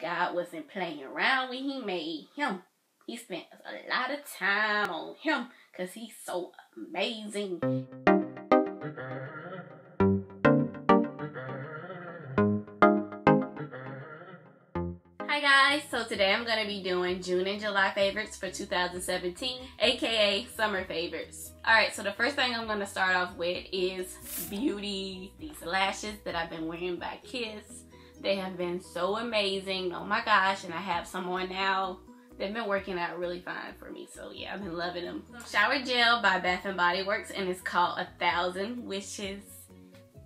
God wasn't playing around when he made him. He spent a lot of time on him because he's so amazing. Hi guys, so today I'm going to be doing June and July favorites for 2017, aka summer favorites. Alright, so the first thing I'm going to start off with is Beauty, these lashes that I've been wearing by Kiss. They have been so amazing. Oh my gosh. And I have some on now. They've been working out really fine for me. So yeah, I've been loving them. Shower gel by Bath and Body Works. And it's called A Thousand Wishes.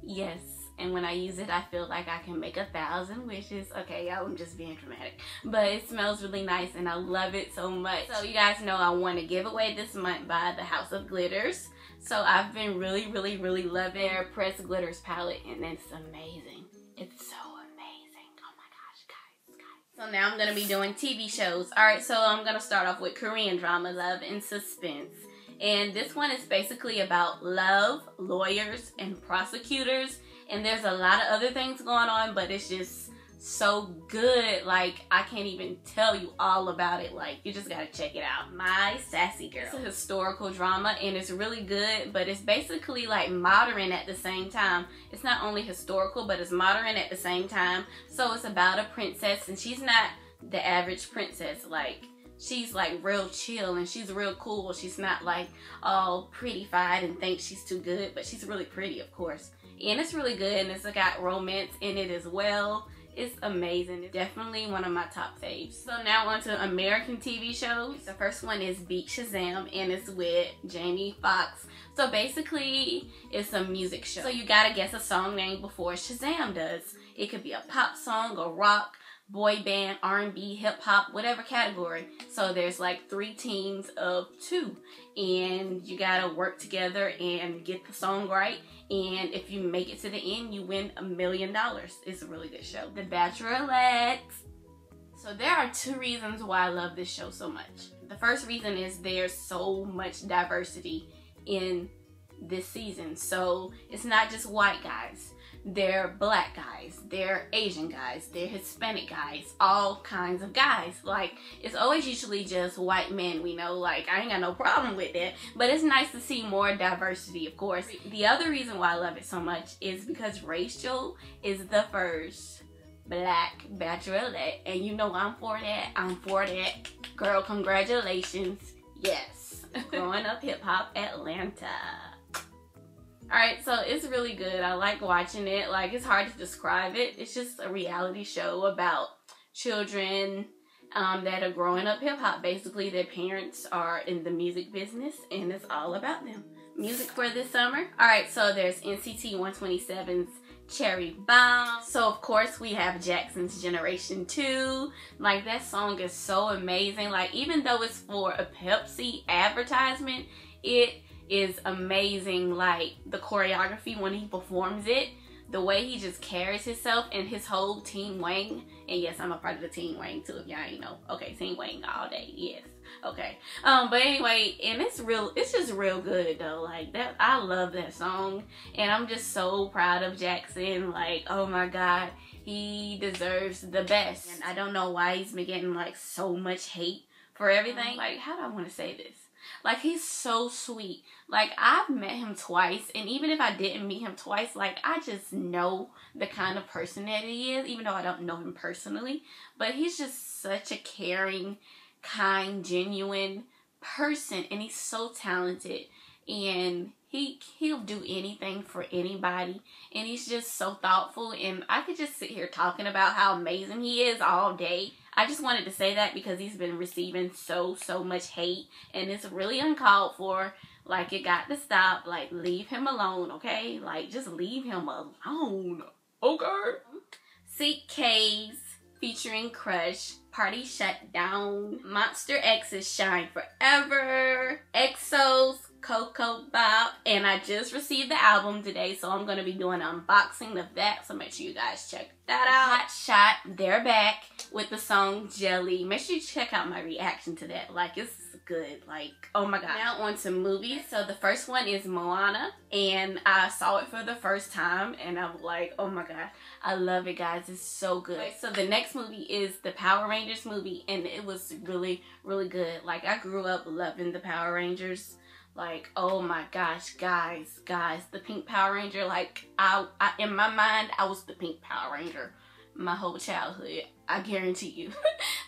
Yes. And when I use it, I feel like I can make a thousand wishes. Okay, y'all, I'm just being dramatic. But it smells really nice and I love it so much. So you guys know I won a giveaway this month by the House of Glitters. So I've been really, really, really loving their Pressed Glitters palette and it's amazing. It's so so now I'm to be doing TV shows. Alright, so I'm to start off with Korean drama, Love and Suspense. And this one is basically about love, lawyers, and prosecutors. And there's a lot of other things going on, but it's just so good. Like, I can't even tell you all about it. Like, you just gotta check it out. My Sassy Girl. It's a historical drama and it's really good, but it's basically like modern at the same time. It's not only historical, but it's modern at the same time. So it's about a princess and she's not the average princess. Like, she's like real chill and she's real cool. She's not like all prettified and thinks she's too good, but she's really pretty, of course. And it's really good and it's got romance in it as well. It's amazing. It's definitely one of my top faves. So now on to American TV shows. The first one is Beat Shazam and it's with Jamie Foxx. So basically, it's a music show. So you gotta guess a song name before Shazam does. It could be a pop song, a rock, boy band, R&B, hip hop, whatever category. So there's like three teams of two and you gotta work together and get the song right. And if you make it to the end, you win a million dollars. It's a really good show. The Bachelorette. So there are two reasons why I love this show so much. The first reason is there's so much diversity in this season. So it's not just white guys they're black guys, they're Asian guys, they're Hispanic guys, all kinds of guys. Like, it's always usually just white men, we know, like, I ain't got no problem with that. But it's nice to see more diversity, of course. The other reason why I love it so much is because Rachel is the first black bachelorette. And you know I'm for that. I'm for that. Girl, congratulations. Yes. Growing up hip hop Atlanta. Alright, so it's really good. I like watching it. Like, it's hard to describe it. It's just a reality show about children um, that are growing up hip hop. Basically, their parents are in the music business, and it's all about them. Music for this summer. Alright, so there's NCT 127's Cherry Bomb. So, of course, we have Jackson's Generation 2. Like, that song is so amazing. Like, even though it's for a Pepsi advertisement, it is amazing. Like the choreography when he performs it, the way he just carries himself and his whole Team Wang. And yes, I'm a part of the Team Wang too, if y'all ain't know. Okay, Team Wang all day. Yes. Okay. Um, but anyway, and it's real it's just real good though. Like that I love that song. And I'm just so proud of Jackson. Like, oh my god, he deserves the best. And I don't know why he's been getting like so much hate for everything. Like, how do I want to say this? Like he's so sweet. Like I've met him twice and even if I didn't meet him twice, like I just know the kind of person that he is, even though I don't know him personally. But he's just such a caring, kind, genuine person and he's so talented and he he'll do anything for anybody and he's just so thoughtful and I could just sit here talking about how amazing he is all day. I just wanted to say that because he's been receiving so so much hate and it's really uncalled for. Like it got to stop. Like leave him alone, okay? Like just leave him alone. Okay. Sik-K's featuring Crush Party Shut Down, Monsta X's Shine Forever, EXO's Ko Ko Bop, and I just received the album today, so I'm going to be doing an unboxing of that, so make sure you guys check that out. Hot Shot, they're back with the song Jelly. Make sure you check out my reaction to that, like it's good. Like, oh my god. Now on to movies. So the first one is Moana, and I saw it for the first time, and I'm like, oh my god, I love it, guys. It's so good. So the next movie is the Power Rangers movie, and it was really, really good. Like, I grew up loving the Power Rangers. Like, oh my gosh, guys, guys, the Pink Power Ranger. Like, I, I in my mind, I was the Pink Power Ranger my whole childhood. I guarantee you.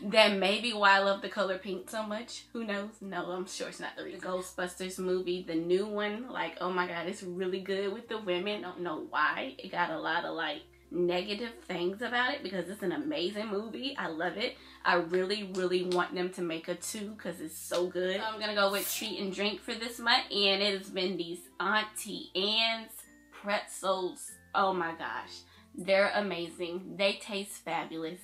that may be why I love the color pink so much. Who knows? No, I'm sure it's not the reason. Ghostbusters movie, the new one, like, oh my god, it's really good with the women. Don't know why. It got a lot of like negative things about it because it's an amazing movie. I love it. I really, really want them to make a two because it's so good. So I'm gonna go with treat and drink for this month, and it has been these Auntie Anne's pretzels. Oh my gosh they're amazing. They taste fabulous.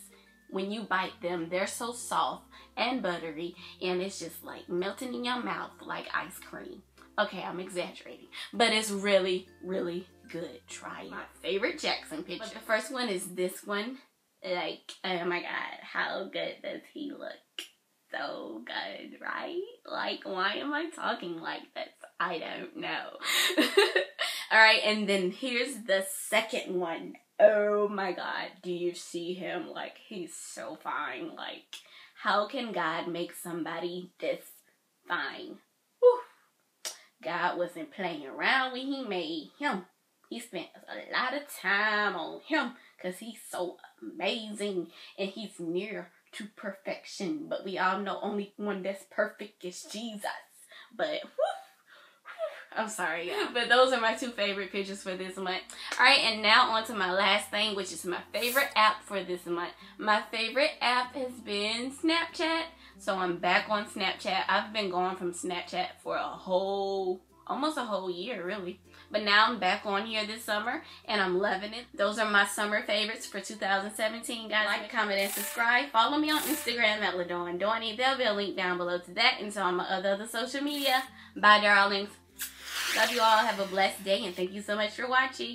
When you bite them, they're so soft and buttery, and it's just like melting in your mouth like ice cream. Okay, I'm exaggerating, but it's really, really good. Try it. My favorite Jackson picture. But the first one is this one. Like, oh my god, how good does he look? So good, right? Like, why am I talking like this? I don't know. All right, and then here's the second one oh my god, do you see him? Like, he's so fine. Like, how can God make somebody this fine? Whew. God wasn't playing around when he made him. He spent a lot of time on him because he's so amazing and he's near to perfection. But we all know only one that's perfect is Jesus. But whew, I'm sorry, yeah. but those are my two favorite pictures for this month. All right, and now on to my last thing, which is my favorite app for this month. My favorite app has been Snapchat. So I'm back on Snapchat. I've been gone from Snapchat for a whole, almost a whole year, really. But now I'm back on here this summer, and I'm loving it. Those are my summer favorites for 2017, guys. Like, comment, and subscribe. Follow me on Instagram at LaDawn Dawnny. There'll be a link down below to that and to all my other, other social media. Bye, darlings. Love you all. Have a blessed day and thank you so much for watching.